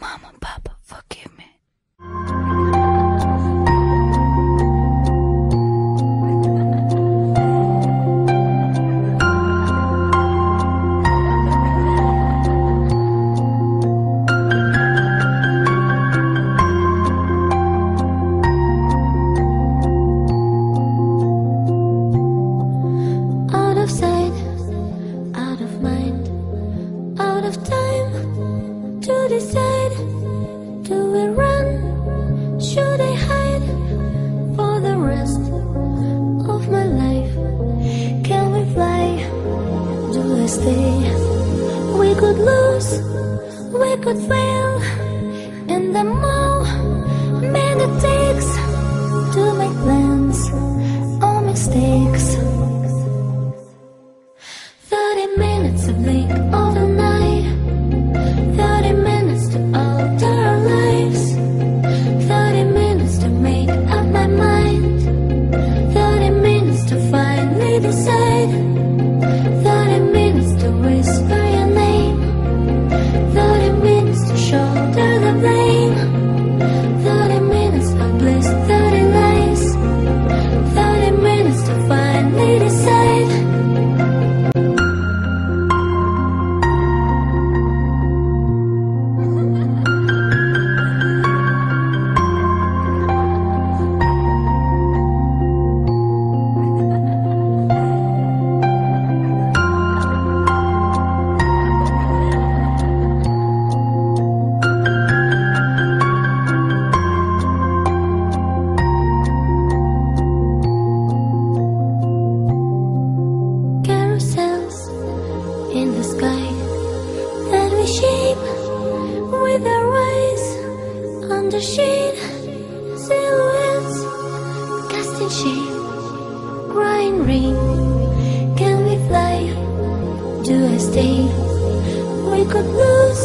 Mama, Papa, forgive me. Out of sight, out of mind, out of time to decide. Do we run? Should I hide for the rest of my life? Can we fly? Do I stay? We could lose, we could fail, and the more man it takes to make plans Thirty minutes to whisper under shade silhouettes casting shape crying rain. Can we fly do I stay we could lose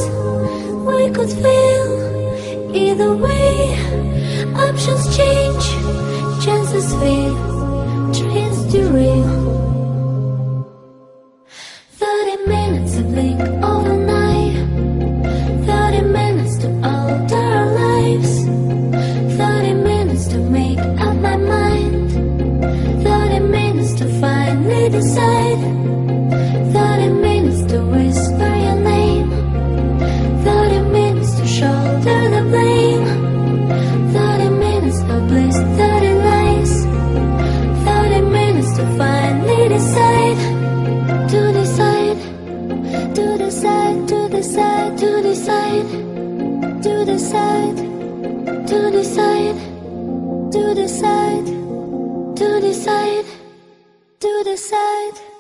we could fail. Either way options change chances fail the blame. 30 minutes of bliss, 30 lies. 30 minutes to finally decide To decide To decide, to decide, to decide To decide To decide. To decide To decide.